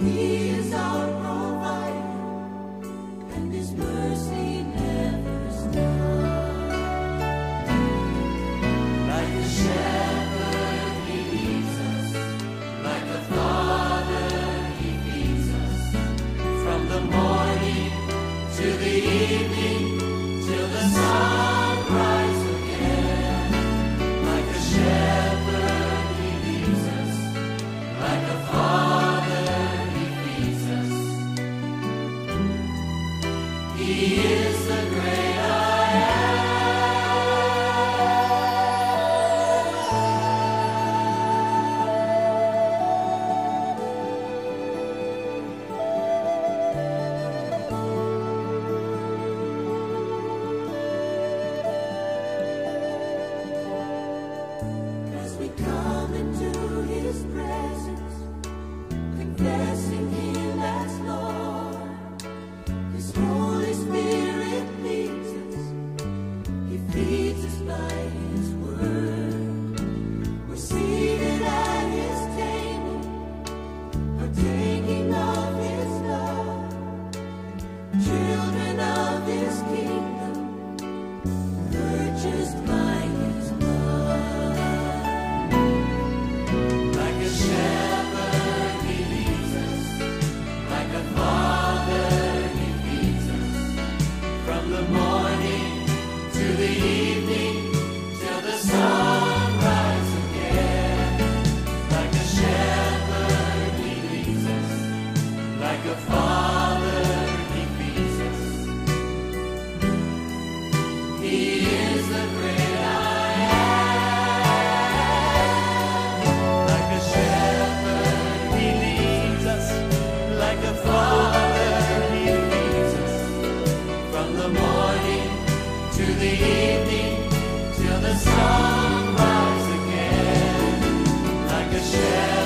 He is our provider, and His mercy. Till the sun rise again. Like a shepherd.